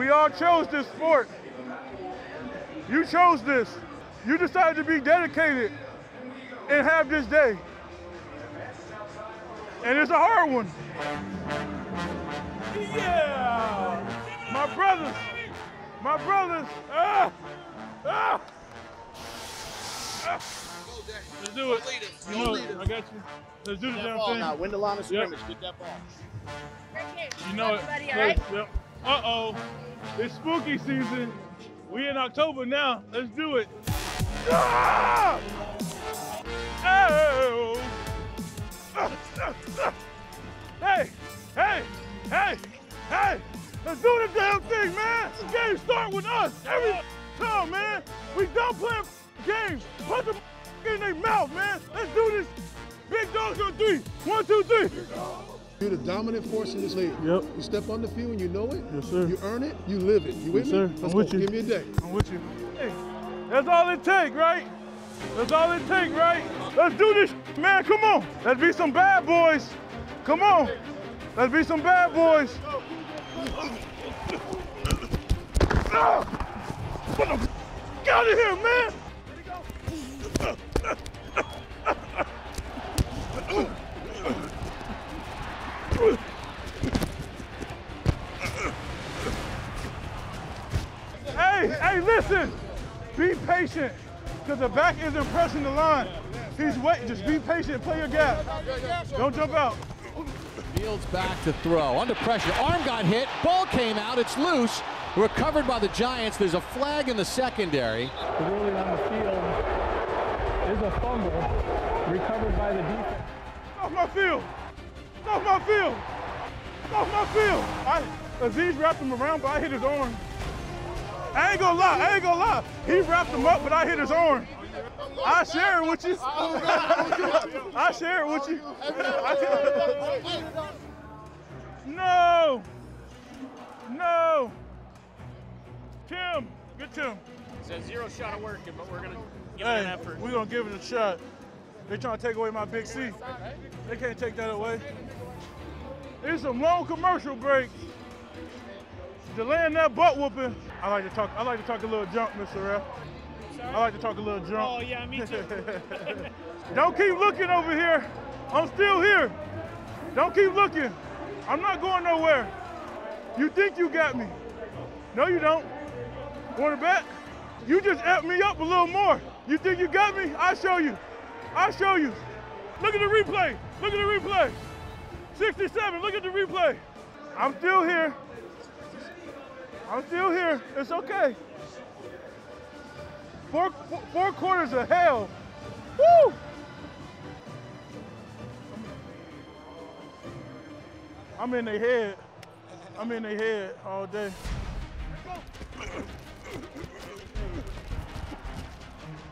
We all chose this sport. You chose this. You decided to be dedicated and have this day. And it's a hard one. Yeah! My brothers, my brothers, ah! Ah! ah. Let's do it. You know, I got you. Let's do the damn thing. now. Win the line of Yep. scrimmage. Get that ball. You know it. Everybody, all right? Yep. Uh oh. It's spooky season. We in October now. Let's do it. Ah! Oh! Hey, hey, hey, hey! Let's do the damn thing, man! The game start with us every time, man. We done playing games. Put the in their mouth, man. Let's do this. Big dogs on three. One, two, three. You're the dominant force in this league. Yep. You step on the field and you know it. Yes, sir. You earn it. You live it. You with Yes, me? sir. Let's I'm go. with you. Give me a day. I'm with you. Hey, that's all it take, right? That's all it take, right? Let's do this, man. Come on. Let's be some bad boys. Come on. Let's be some bad boys. Ah! What the f- Get out of here, man. Hey, hey, listen. Be patient, because the back isn't pressing the line. He's waiting. Just be patient. Play your gap. Don't jump out. Fields back to throw. Under pressure. Arm got hit. Ball came out. It's loose. Recovered by the Giants. There's a flag in the secondary. The ruling on the field is a fumble recovered by the defense. Off my field. Off my field. Off my field. I, Azeez wrapped him around, but I hit his arm. I ain't gonna lie. I ain't gonna lie. He wrapped him up, but I hit his arm. I share it with you. I share it with you. no. No. Tim. Good Tim. It's a zero shot of working, but we're gonna give it an effort. we're gonna give it a shot. They trying to take away my big C. They can't take that away. It's a long commercial break. Delaying that butt whooping. I like to talk. I like to talk a little junk, Mr. Ref. I like to talk a little junk. Oh yeah, me too. Don't keep looking over here. I'm still here. Don't keep looking. I'm not going nowhere. You think you got me. No, you don't. Want to bet? You just amped me up a little more. You think you got me? I'll show you. I'll show you. Look at the replay. Look at the replay. 67, look at the replay. I'm still here. I'm still here. It's okay. Four, four, quarters of hell. Woo! I'm in their head. I'm in their head all day. Here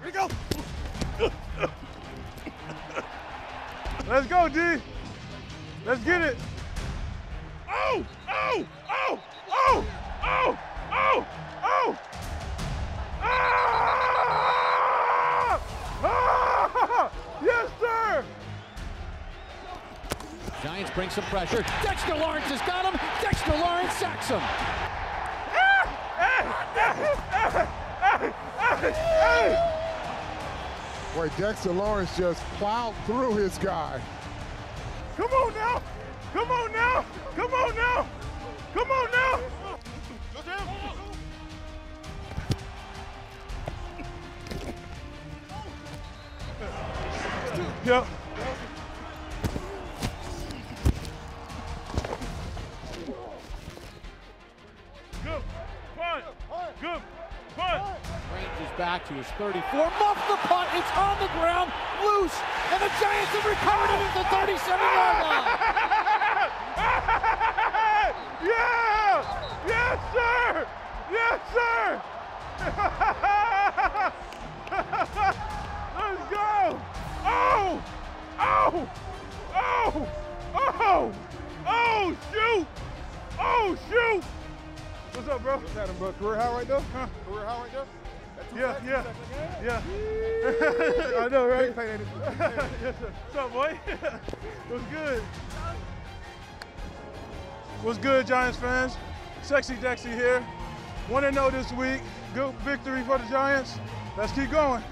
we go. Let's go, D. Let's get it. Giants bring some pressure. Dexter Lawrence has got him. Dexter Lawrence sacks him. Boy, Dexter Lawrence just plowed through his guy. Come on now. Come on now. Come on now. Come on now. Yep. Back to his 34. Muff the punt. It's on the ground. Loose. And the Giants have recovered it at the 37-yard line. yeah! Yes, sir! Yes, sir! Let's go! Oh! Oh! Oh! Oh! Oh, shoot! Oh, shoot! What's up, bro? What's happening, bro? Career high right there? Huh? Career high right there? Yeah, yeah, yeah. I know, right? yes. What's up, boy? What's good? What's good, Giants fans? Sexy Dexy here. 1 0 this week. Good victory for the Giants. Let's keep going.